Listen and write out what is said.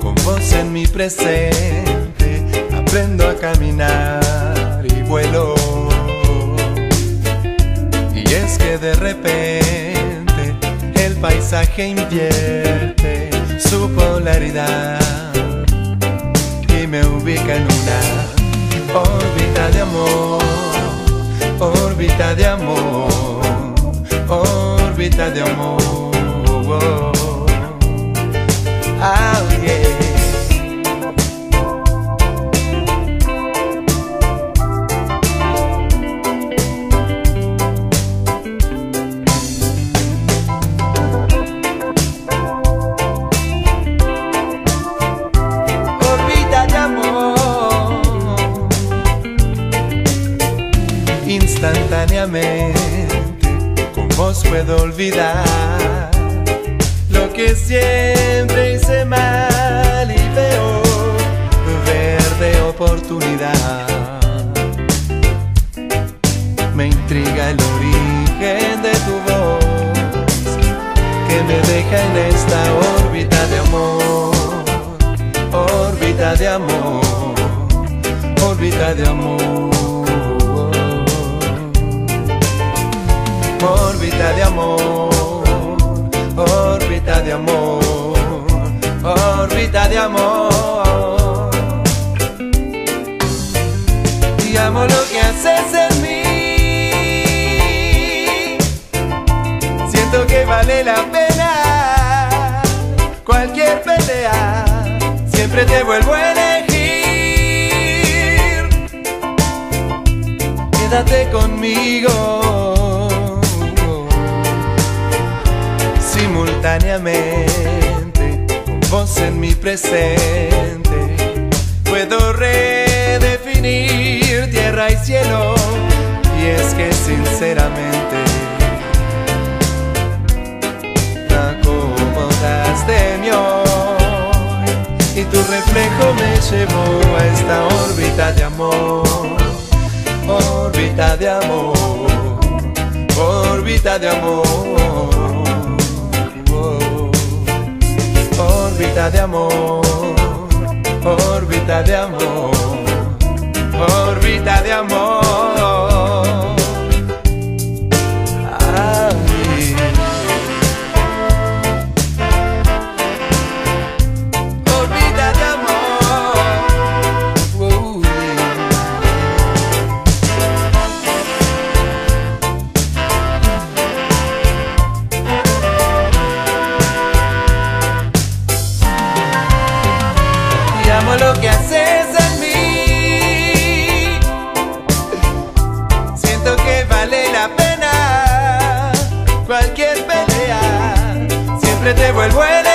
con vos en mi presente, aprendo a caminar y vuelo. Y es que de repente el paisaje invierte su polaridad y me ubica en una Con vos puedo olvidar Lo que siempre hice mal Y veo verde oportunidad. Me intriga el origen de tu voz Que me deja en esta órbita de amor órbita de amor, órbita de amor, órbita de amor, órbita de amor, órbita de amor. Y amo lo que haces en mí. Siento que vale la pena cualquier pelea. Siempre te vuelvo a elegir. Quédate conmigo. Simultáneamente, con vos en mi presente, puedo redefinir tierra y cielo. Y es que sinceramente, te acomodas de mi hoy y tu reflejo me llevó a esta órbita de amor, órbita de amor, órbita de amor, de amor, órbita de amor, lo que haces en mí. Siento que vale la pena cualquier pelea. Siempre te vuelvo a